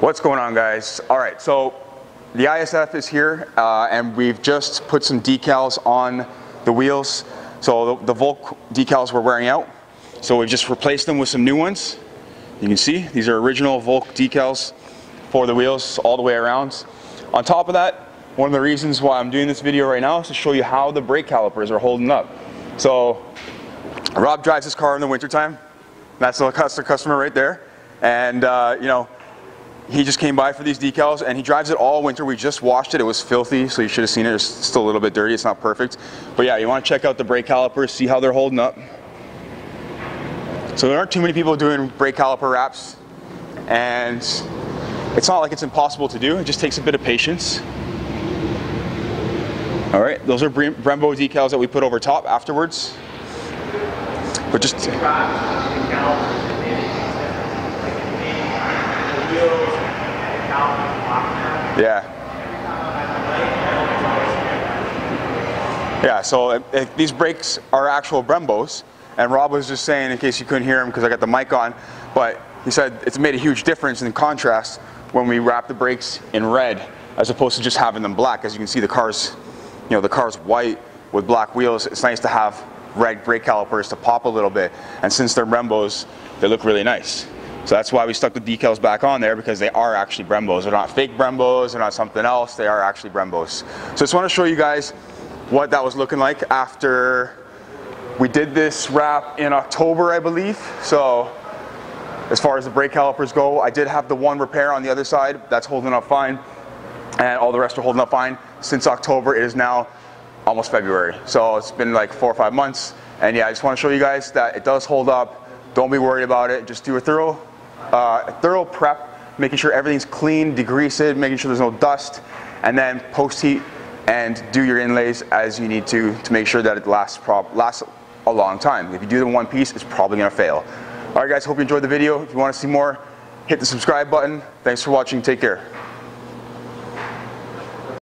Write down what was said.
What's going on guys? All right, so the ISF is here uh, and we've just put some decals on the wheels. So the, the Volk decals were wearing out. So we've just replaced them with some new ones. You can see these are original Volk decals for the wheels all the way around. On top of that, one of the reasons why I'm doing this video right now is to show you how the brake calipers are holding up. So Rob drives his car in the wintertime. That's the customer right there. And uh, you know, he just came by for these decals and he drives it all winter. We just washed it. It was filthy, so you should have seen it. It's still a little bit dirty. It's not perfect. But yeah, you want to check out the brake calipers, see how they're holding up. So there aren't too many people doing brake caliper wraps and it's not like it's impossible to do. It just takes a bit of patience. All right, those are Brembo decals that we put over top afterwards. But just Yeah. Yeah, so if, if these brakes are actual Brembos, and Rob was just saying, in case you couldn't hear him because I got the mic on, but he said it's made a huge difference in contrast when we wrap the brakes in red as opposed to just having them black. As you can see, the car's, you know, the car's white with black wheels. It's nice to have red brake calipers to pop a little bit. And since they're Brembos, they look really nice. So that's why we stuck the decals back on there because they are actually Brembos. They're not fake Brembos, they're not something else, they are actually Brembos. So I just want to show you guys what that was looking like after we did this wrap in October, I believe. So as far as the brake calipers go, I did have the one repair on the other side. That's holding up fine. And all the rest are holding up fine. Since October, it is now almost February. So it's been like four or five months. And yeah, I just want to show you guys that it does hold up. Don't be worried about it. Just do a thorough uh, thorough prep, making sure everything's clean, degreased, making sure there's no dust, and then post heat and do your inlays as you need to to make sure that it lasts, lasts a long time. If you do them one piece, it's probably gonna fail. All right guys, hope you enjoyed the video. If you wanna see more, hit the subscribe button. Thanks for watching, take care.